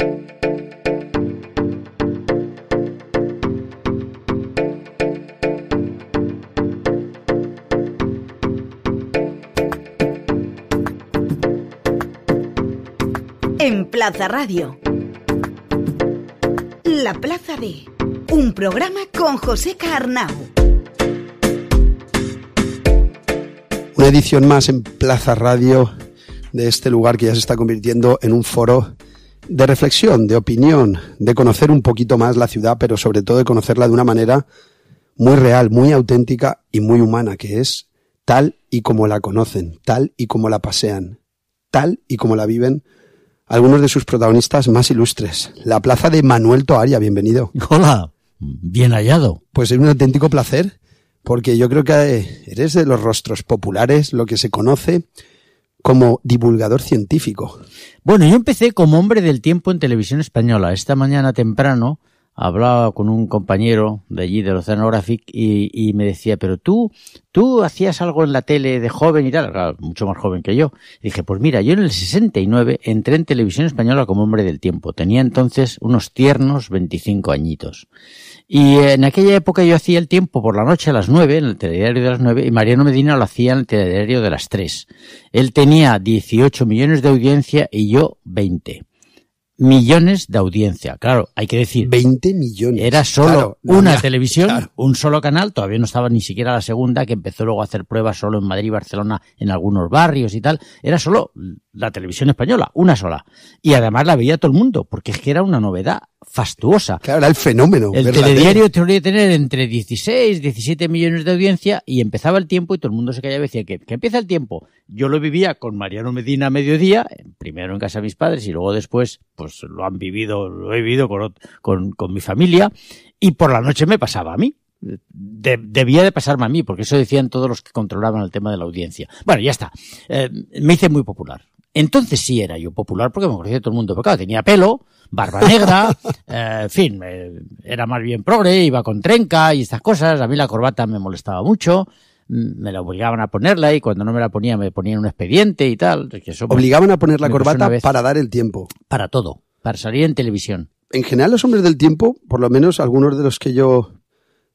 En Plaza Radio. La Plaza de. Un programa con José Carnau. Una edición más en Plaza Radio de este lugar que ya se está convirtiendo en un foro de reflexión, de opinión, de conocer un poquito más la ciudad, pero sobre todo de conocerla de una manera muy real, muy auténtica y muy humana, que es tal y como la conocen, tal y como la pasean, tal y como la viven algunos de sus protagonistas más ilustres. La plaza de Manuel Toaria, bienvenido. Hola, bien hallado. Pues es un auténtico placer, porque yo creo que eres de los rostros populares, lo que se conoce como divulgador científico. Bueno, yo empecé como hombre del tiempo en televisión española. Esta mañana temprano hablaba con un compañero de allí del Oceanographic y, y me decía, pero tú, tú hacías algo en la tele de joven y tal, mucho más joven que yo. Y dije, pues mira, yo en el 69 entré en televisión española como hombre del tiempo. Tenía entonces unos tiernos 25 añitos. Y en aquella época yo hacía el tiempo por la noche a las 9, en el telediario de las 9, y Mariano Medina lo hacía en el telediario de las 3. Él tenía 18 millones de audiencia y yo 20 millones de audiencia. Claro, hay que decir. 20 millones. Era solo Claro, no, una ya, televisión, claro. un solo canal, todavía no estaba ni siquiera la segunda, que empezó luego a hacer pruebas solo en Madrid y Barcelona, en algunos barrios y tal. Era solo la televisión española, una sola. Y además la veía todo el mundo, porque es que era una novedad fastuosa. Claro, era el fenómeno. El telediario tenía que tener entre 16, 17 millones de audiencia y empezaba el tiempo y todo el mundo se callaba y decía que, que empieza el tiempo. Yo lo vivía con Mariano Medina a mediodía, primero en casa de mis padres y luego después, pues lo han vivido, lo he vivido con, con, con mi familia y por la noche me pasaba a mí. De- debía de pasarme a mí, porque eso decían todos los que controlaban el tema de la audiencia. Bueno, ya está. Eh, me hice muy popular. Entonces sí era yo popular porque me conocía todo el mundo. Pero claro, tenía pelo, barba negra, eh, en fin, eh, era más bien progre, iba con trenca y estas cosas. A mí la corbata me molestaba mucho, me la obligaban a ponerla y cuando no me la ponía me ponían un expediente y tal. que eso me- Obligaban a poner la corbata para dar el tiempo. Para todo, para salir en televisión. En general, los hombres del tiempo, por lo menos algunos de los que yo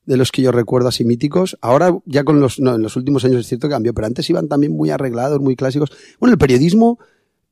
de los que yo recuerdo así míticos, ahora ya con los no, en los últimos años es cierto que cambió, pero antes iban también muy arreglados, muy clásicos. Bueno, el periodismo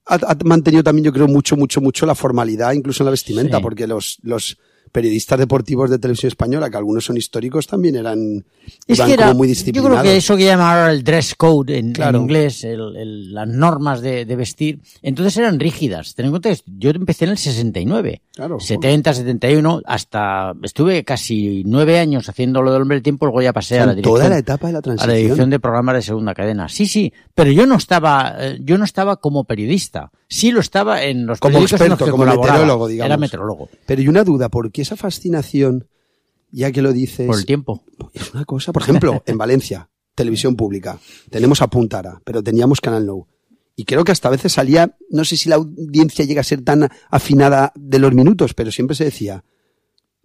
ha, ha mantenido también, yo creo, mucho, mucho, mucho la formalidad, incluso en la vestimenta, Sí. porque los, los periodistas deportivos de televisión española, que algunos son históricos, también eran, Es iban que era, como muy yo disciplinados. creo que eso que llaman ahora el dress code en, inglés, el- el- las normas de, de vestir, entonces eran rígidas. Ten en cuenta que yo empecé en el 69. Claro. 70, 71, hasta estuve casi nueve años haciendo lo del hombre del tiempo, luego ya pasé a la dirección. toda la etapa de la a la transición. dirección de programas de segunda cadena. Sí, sí, pero yo no estaba, eh, yo no estaba como periodista. Sí lo estaba en los Como periódicos en los experto, que como meteorólogo, digamos. Era meteorólogo. Pero y una duda, ¿por qué esa fascinación, ya que lo dices, Por el tiempo. es una cosa? Por ejemplo, en Valencia, televisión pública, tenemos a Puntara, pero teníamos Canal Nou. Y creo que hasta a veces salía, no sé si la audiencia llega a ser tan afinada de los minutos, pero siempre se decía,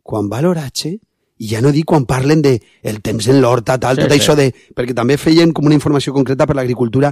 quan va l'oratge, i ja no dic quan parlen de el temps en l'horta, tal, Sí, tot sí. això de... Perquè també feien com una informació concreta per l'agricultura.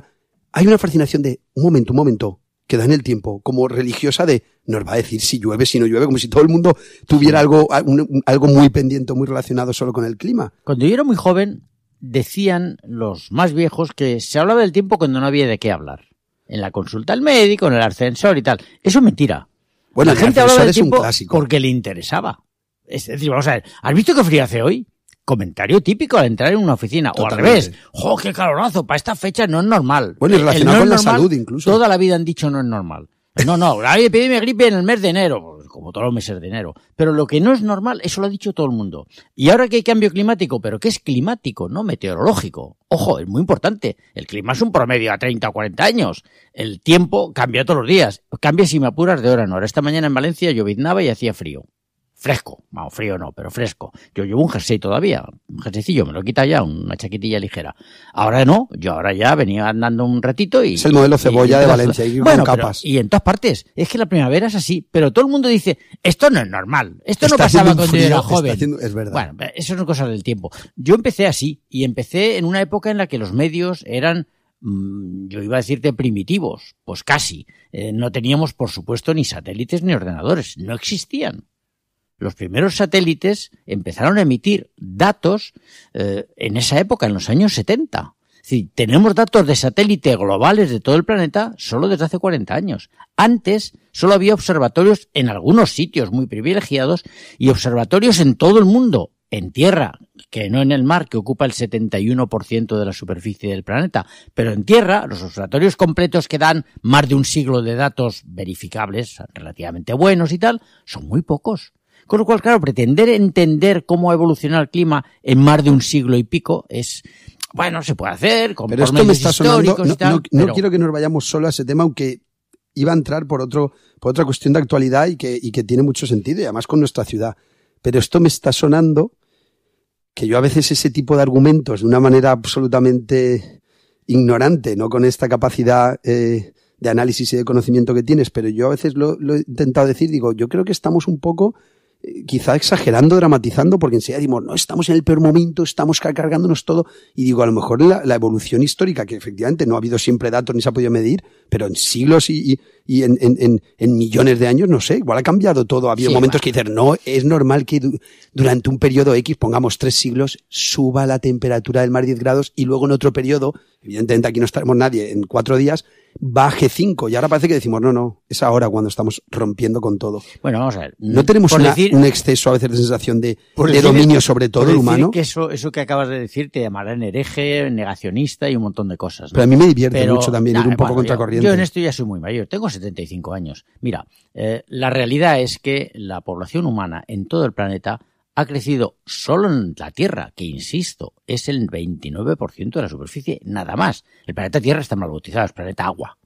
Hay una fascinación de, un momento, un momento, que da en el tiempo, como religiosa de, nos va a decir si llueve, si no llueve, como si todo el mundo tuviera algo, un- algo muy pendiente, muy relacionado solo con el clima. Cuando yo era muy joven, decían los más viejos que se hablaba del tiempo cuando no había de qué hablar. En la consulta al médico, en el ascensor y tal. Eso es mentira. Bueno, la el gente hablaba ascensor del es un tiempo clásico. porque le interesaba. Es decir, vamos a ver, ¿has visto qué frío hace hoy? Comentario típico al entrar en una oficina. O al revés. ¡Jo, qué calorazo! Para esta fecha no es normal. Bueno, y El- relacionado el con la normal, salud incluso. Toda la vida han dicho no es normal. No, no, hay epidemia de gripe en el mes de enero, pues, como todos los meses de enero. Pero lo que no es normal, eso lo ha dicho todo el mundo. Y ahora que hay cambio climático, pero que es climático, no meteorológico. Ojo, es muy importante. El clima es un promedio a 30 o 40 años. El tiempo cambia todos los días. Cambia si me apuras de hora en hora. Esta mañana en Valencia lloviznaba y hacía frío. Fresco. Vamos, frío no, pero fresco. Yo llevo un jersey todavía. Un jerseycillo, me lo quita ya, una chaquetilla ligera. Ahora no, yo ahora ya venía andando un ratito y... Es el modelo y- cebolla y- de Valencia, con Bueno, pero- capas. y en todas partes. Es que la primavera es así, pero todo el mundo dice, esto no es normal. Esto no pasaba cuando yo era joven. haciendo- es verdad. Bueno, eso son cosas del tiempo. Yo empecé así y empecé en una época en la que los medios eran mm, yo iba a decirte primitivos, pues casi. Eh, no teníamos, por supuesto, ni satélites ni ordenadores, no existían. Los primeros satélites empezaron a emitir datos eh, en esa época, en los años 70. Es tenemos datos de satélite globales de todo el planeta solo desde hace 40 años. Antes solo había observatorios en algunos sitios muy privilegiados y observatorios en todo el mundo, en tierra, que no en el mar, que ocupa el 71% de la superficie del planeta, pero en tierra, los observatorios completos que dan más de un siglo de datos verificables, relativamente buenos y tal, son muy pocos. Con lo cual, claro, pretender entender cómo ha evolucionado el clima en más de un siglo y pico es, bueno, se puede hacer con Pero esto me está sonando, no, no, quiero que nos vayamos solo a ese tema, aunque iba a entrar por otro, por otra cuestión de actualidad y que, y que tiene mucho sentido, y además con nuestra ciudad. Pero esto me está sonando que yo a veces ese tipo de argumentos, de una manera absolutamente ignorante, no con esta capacidad eh, de análisis y de conocimiento que tienes, pero yo a veces lo, lo, he intentado decir, digo, yo creo que estamos un poco quizá exagerando, dramatizando, porque enseguida decimos, no, estamos en el peor momento, estamos cargándonos todo, y digo, a lo mejor la, la evolución histórica, que efectivamente no ha habido siempre datos ni se ha podido medir, pero en siglos y, y, y en, en, en, millones de años, no sé, igual ha cambiado todo. Ha habido sí, momentos que dicen, no, es normal que durante un periodo X, pongamos tres siglos, suba la temperatura del mar 10 grados y luego en otro periodo, evidentemente aquí no estaremos nadie, en cuatro días, baje 5. Y ahora parece que decimos, no, no, es ahora cuando estamos rompiendo con todo. Bueno, vamos a ver. ¿No tenemos una, decir, un exceso a veces de sensación de, de decir, dominio sobre todo el humano? que eso, eso que acabas de decir te llamará en hereje, negacionista y un montón de cosas. ¿no? Pero a mí me divierte Pero, mucho también nah, ir un poco bueno, contracorriente. Yo, yo, en esto ya soy muy mayor, tengo 75 años. Mira, eh, la realidad es que la población humana en todo el planeta ha crecido solo en la Tierra, que insisto, es el 29% de la superficie, nada más. El planeta Tierra está mal bautizado, es planeta agua.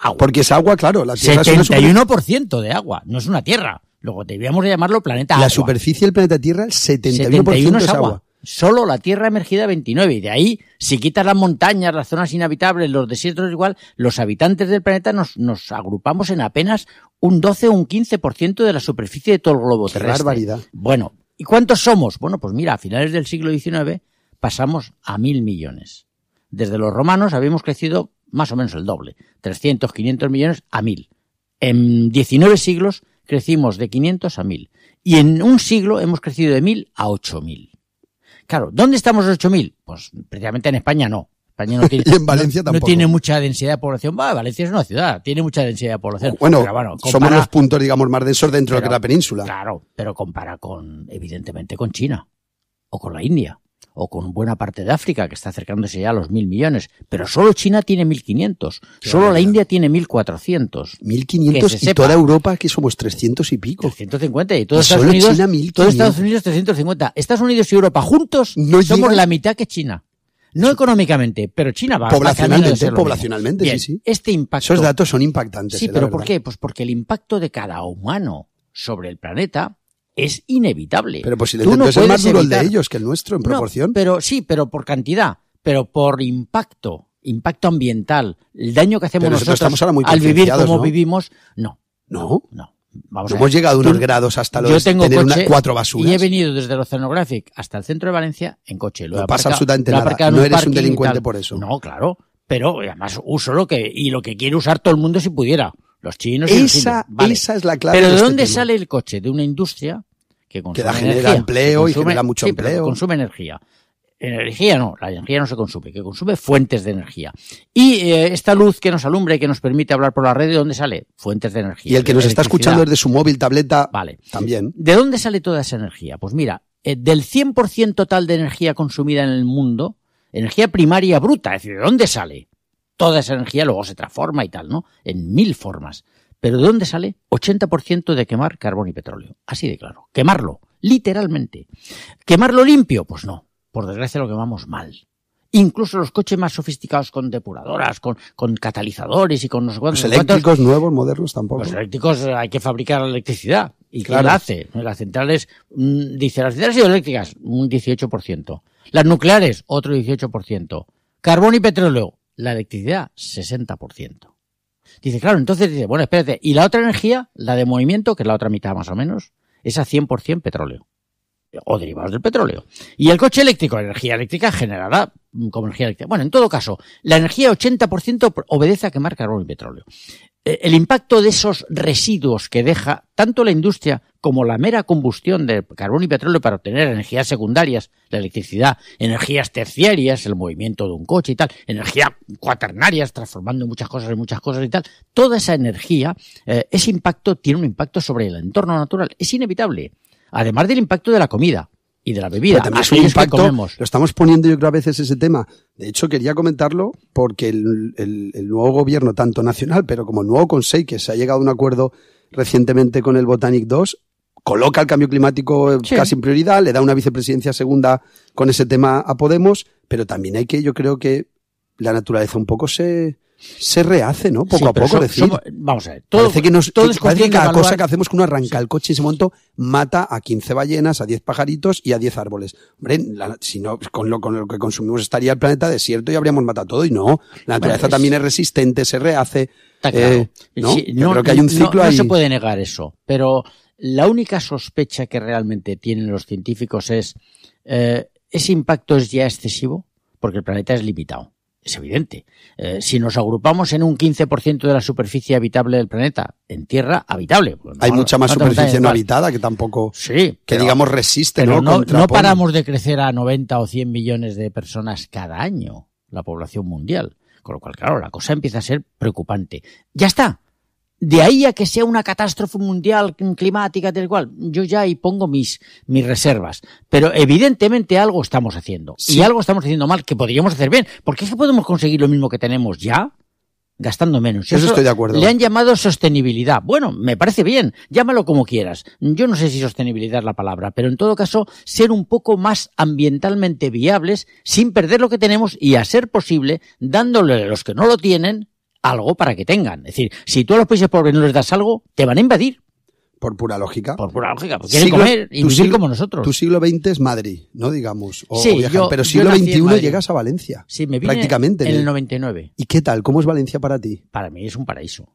agua. Porque es agua, claro. La Tierra 71% de agua, no es una Tierra. Luego debíamos de llamarlo planeta la agua. La superficie del planeta Tierra, el 71%, 71 es agua. agua. Solo la Tierra emergida 29. Y de ahí, si quitas las montañas, las zonas inhabitables, los desiertos igual, los habitantes del planeta nos, nos agrupamos en apenas un 12 o un 15% de la superficie de todo el globo Qué terrestre. barbaridad. Bueno, ¿y cuántos somos? Bueno, pues mira, a finales del siglo XIX pasamos a mil millones. Desde los romanos habíamos crecido más o menos el doble, 300, 500 millones a mil. En 19 siglos crecimos de 500 a 1000. Y en un siglo hemos crecido de 1000 a 8000. Claro, ¿dónde estamos los 8.000? Pues precisamente en España no. España no tiene, y en Valencia no, tampoco. no tiene mucha densidad de población. Va, Valencia es una ciudad, tiene mucha densidad de población. Bueno, pero bueno compara, somos los puntos, digamos, más densos dentro pero, de lo que es la península. Claro, pero compara con, evidentemente, con China o con la India o con buena parte de África, que está acercándose ya a los mil millones. Pero solo China tiene 1.500. Solo la India tiene 1.400. 1.500 y sepa. toda Europa, que somos 300 y pico. 350 y todo, y Estados, Unidos, China, todo Estados Unidos 350. Estados Unidos y Europa juntos no somos llega... la mitad que China. No económicamente, pero China va poblacionalmente, poblacionalmente, Bien, sí, sí. Este impacto. Esos datos son impactantes. Sí, eh, pero ¿por qué? Pues porque el impacto de cada humano sobre el planeta es inevitable. Pero pues si el no es más duro el de ellos que el nuestro en proporción. No, pero sí, pero por cantidad, pero por impacto, impacto ambiental, el daño que hacemos pero nosotros estamos ahora muy al vivir como ¿no? vivimos, no. No. No. Vamos a hemos llegado a unos grados hasta los yo tengo tener coche una, cuatro basuras. Y he venido desde el Oceanographic hasta el centro de Valencia en coche. Lo no he pasa absolutamente lo nada. No eres un delincuente por eso. No, claro. Pero además uso lo que, y lo que quiere usar todo el mundo si pudiera. Los chinos y los Esa, indios. Vale. esa es la clave. Pero de ¿de este dónde tema. sale el coche? De una industria que consume Que da, genera empleo que y genera mucho sí, pero empleo. que consume energía. Energía no, la energía no se consume, que consume fuentes de energía. Y eh, esta luz que nos alumbra y que nos permite hablar por la red, ¿de dónde sale? Fuentes de energía. Y el que de nos está escuchando desde su móvil, tableta, Vale. también. ¿De dónde sale toda esa energía? Pues mira, eh, del 100% total de energía consumida en el mundo, energía primaria bruta, es decir, ¿de dónde sale? Toda esa energía luego se transforma y tal, ¿no? En mil formas. Pero ¿de dónde sale? 80% de quemar carbón y petróleo. Así de claro. Quemarlo, literalmente. ¿Quemarlo limpio? Pues no. Por desgracia lo quemamos mal. Incluso los coches más sofisticados con depuradoras, con, con catalizadores y con no sé cuántos. Los eléctricos nuevos, modernos tampoco. Los eléctricos eh, hay que fabricar la electricidad. ¿Y Claro. quién la hace? Las centrales, mm, dice, las centrales hidroeléctricas, un 18%. Las nucleares, otro 18%. Carbón y petróleo, la electricidad, 60%. Dice, claro, entonces dice, bueno, espérate, ¿y la otra energía, la de movimiento, que es la otra mitad más o menos, es a 100% petróleo? O derivados del petróleo. Y el coche eléctrico, energía eléctrica generada como energía eléctrica. Bueno, en todo caso, la energía 80% obedece a quemar carbón y petróleo. Eh, el impacto de esos residuos que deja tanto la industria como la mera combustión de carbón y petróleo para obtener energías secundarias, la electricidad, energías terciarias, el movimiento de un coche y tal, energías cuaternarias, transformando muchas cosas en muchas cosas y tal, toda esa energía, eh, ese impacto tiene un impacto sobre el entorno natural. Es inevitable. Además del impacto de la comida y de la bebida. también es un impacto, lo estamos poniendo yo creo a veces ese tema. De hecho, quería comentarlo porque el, el, nuevo gobierno, tanto nacional, pero como el nuevo Consejo, que se ha llegado a un acuerdo recientemente con el Botanic 2, coloca el cambio climático casi en prioridad, le da una vicepresidencia segunda con ese tema a Podemos, pero también hay que, yo creo que la naturaleza un poco se, se rehace, ¿no? Poco a poco, decir. vamos a ver, todo, parece que, nos, parece que cada cosa que hacemos con uno arranca el coche y ese momento mata a 15 ballenas, a 10 pajaritos y a 10 árboles. Hombre, si no, con lo, con lo que consumimos estaría el planeta desierto y habríamos matado todo y no. La naturaleza también es resistente, se rehace. Eh, ¿no? creo que hay un ciclo no, ahí. No se puede negar eso, pero la única sospecha que realmente tienen los científicos es, eh, ¿ese impacto es ya excesivo? Porque el planeta es limitado es evidente. Eh, si nos agrupamos en un 15% de la superficie habitable del planeta, en tierra habitable. Pues Hay mucha más superficie no habitada que tampoco, sí, que digamos resiste. ¿no? no paramos de crecer a 90 o 100 millones de personas cada año, la población mundial. Con lo cual, claro, la cosa empieza a ser preocupante. Ya está. De ahí a que sea una catástrofe mundial climática, del cual, yo ya ahí pongo mis, mis reservas. Pero evidentemente algo estamos haciendo. Y algo estamos haciendo mal que podríamos hacer bien. Porque es que podemos conseguir lo mismo que tenemos ya, gastando menos. Eso, estoy de acuerdo. Le han llamado sostenibilidad. Bueno, me parece bien. Llámalo como quieras. Yo no sé si sostenibilidad es la palabra, pero en todo caso, ser un poco más ambientalmente viables sin perder lo que tenemos y a ser posible, dándole a los que no lo tienen algo para que tengan. Es decir, si tú a los países pobres no les das algo, te van a invadir. Por pura lógica. Por pura lógica, porque quieren comer y vivir como nosotros. Tu siglo XX es Madrid, ¿no? Digamos. O sí, yo, pero siglo XXI llegas a Valencia. Sí, me vine prácticamente. En el 99. ¿Y qué tal? ¿Cómo es Valencia para ti? Para mí es un paraíso.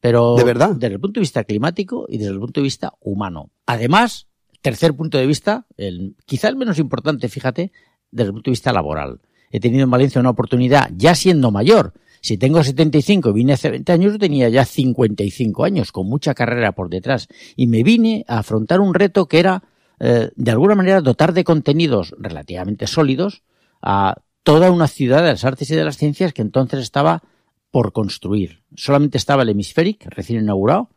Pero. ¿De verdad? Desde el punto de vista climático y desde el punto de vista humano. Además, tercer punto de vista, el, quizá el menos importante, fíjate, desde el punto de vista laboral. He tenido en Valencia una oportunidad, ya siendo mayor, si tengo 75 y vine hace 20 años, yo tenía ya 55 años, con mucha carrera por detrás. Y me vine a afrontar un reto que era, eh, de alguna manera, dotar de contenidos relativamente sólidos a toda una ciudad de las artes y de las ciencias que entonces estaba por construir. Solamente estaba el Hemispheric, recién inaugurado,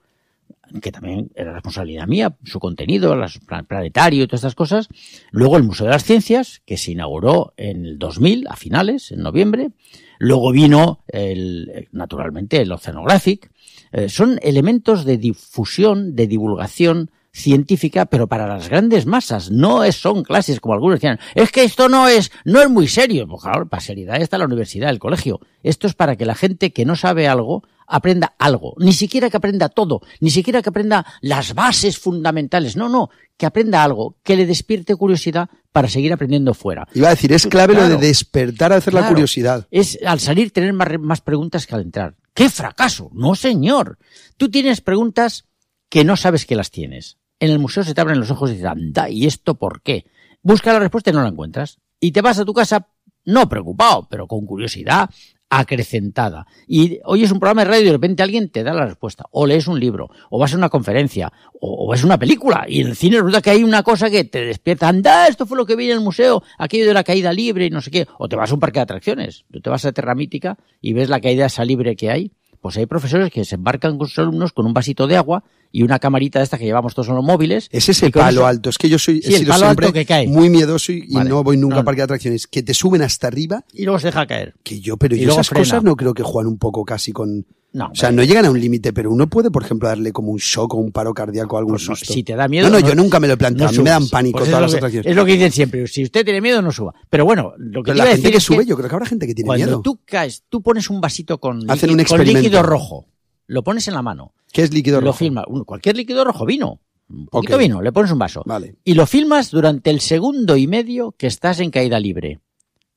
que también era responsabilidad mía, su contenido, el planetario y todas estas cosas. Luego el Museo de las Ciencias, que se inauguró en el 2000, a finales, en noviembre. Luego vino, el, naturalmente, el Oceanographic. Eh, son elementos de difusión, de divulgación científica, pero para las grandes masas. No es, son clases, como algunos decían. Es que esto no es, no es muy serio. Pues claro, para seriedad está la universidad, el colegio. Esto es para que la gente que no sabe algo aprenda algo. Ni siquiera que aprenda todo. Ni siquiera que aprenda las bases fundamentales. No, no. Que aprenda algo. Que le despierte curiosidad para seguir aprendiendo fuera. Iba a decir, es clave lo de despertar a hacer la curiosidad. Es al salir tener más, más preguntas que al entrar. ¡Qué fracaso! No, señor. Tú tienes preguntas que no sabes que las tienes. En el museo se te abren los ojos y dices, anda, ¿y esto por qué? Busca la respuesta y no la encuentras. Y te vas a tu casa, no preocupado, pero con curiosidad acrecentada. Y hoy es un programa de radio y de repente alguien te da la respuesta. O lees un libro, o vas a una conferencia, o, ves una película. Y en el cine resulta que hay una cosa que te despierta. Anda, esto fue lo que vi en el museo, aquello de la caída libre y no sé qué. O te vas a un parque de atracciones. Tú te vas a Terra Mítica y ves la caída esa libre que hay. Pues hay profesores que se embarcan con sus alumnos con un vasito de agua y una camarita de esta que llevamos todos en los móviles. Es ese palo alto. Es que yo soy he sido siempre que cae. muy miedoso y, no voy nunca a parque de atracciones. Que te suben hasta arriba. Y luego se deja caer. Que yo, pero yo esas cosas no creo que juegan un poco casi con no, o sea, no llegan a un límite, pero uno puede, por ejemplo, darle como un shock o un paro cardíaco o algún pues susto. Si te da miedo. No, no, yo nunca me lo he planteado. a mí me dan pánico pues todas las atracciones. Es lo que dicen siempre. Si usted tiene miedo, no suba. Pero bueno, lo que pero la gente que sube, yo creo que habrá gente que tiene cuando miedo. tú caes, tú pones un vasito con, Hacen líquido, un con líquido rojo lo pones en la mano. ¿Qué es líquido rojo? Lo filmas. Cualquier líquido rojo, vino. Un poquito vino, le pones un vaso. Vale. Y lo filmas durante el segundo y medio que estás en caída libre.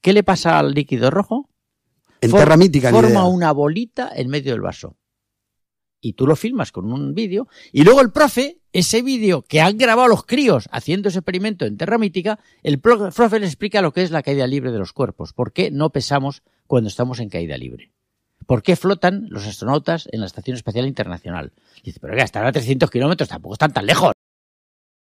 ¿Qué le pasa al líquido rojo? En For terra mítica, Forma una bolita en medio del vaso. Y tú lo filmas con un vídeo. Y luego el profe, ese vídeo que han grabado los críos haciendo ese experimento en terra mítica, el profe les explica lo que es la caída libre de los cuerpos. ¿Por qué no pesamos cuando estamos en caída libre? ¿Por qué flotan los astronautas en la Estación Espacial Internacional? Dice, pero que estará a 300 kilómetros, tampoco están tan lejos.